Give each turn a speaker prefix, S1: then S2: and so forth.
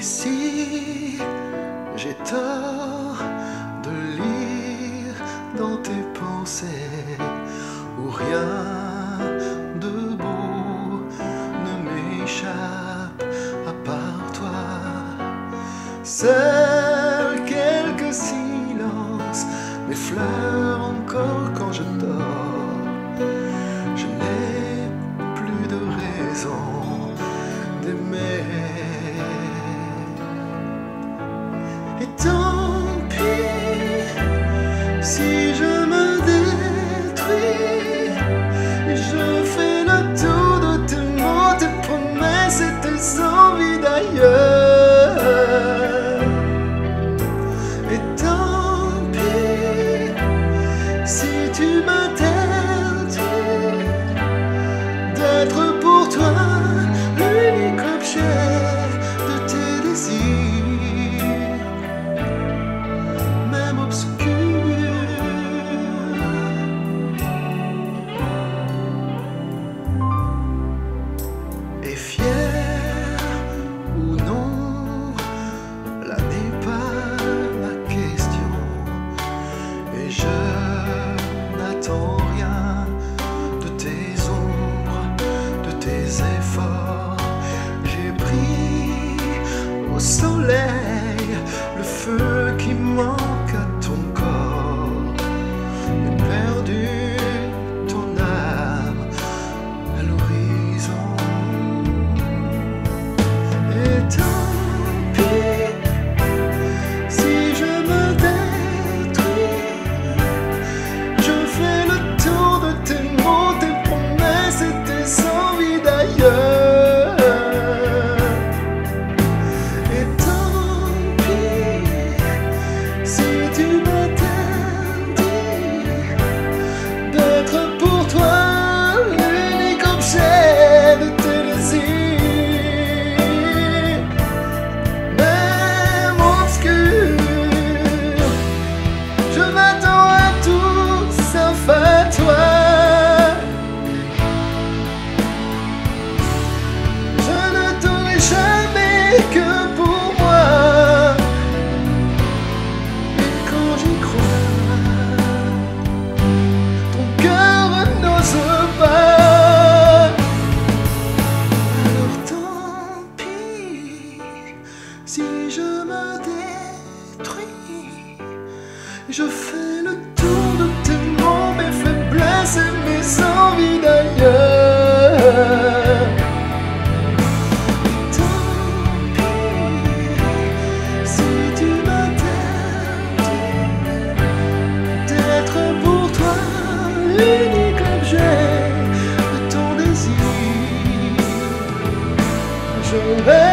S1: Et si j'ai tort de lire dans tes pensées où rien de beau ne m'échappe à part toi, seuls quelques silences m'effleurent encore quand je dors. Si je me détruis, je fais le tour de tes mots, tes promesses et tes envies d'ailleurs. Et tant pis si tu m'interdis d'être pour toi que pour moi. Et quand j'y crois, ton cœur n'ose pas. Alors tant pis si je me détruis, je fais to let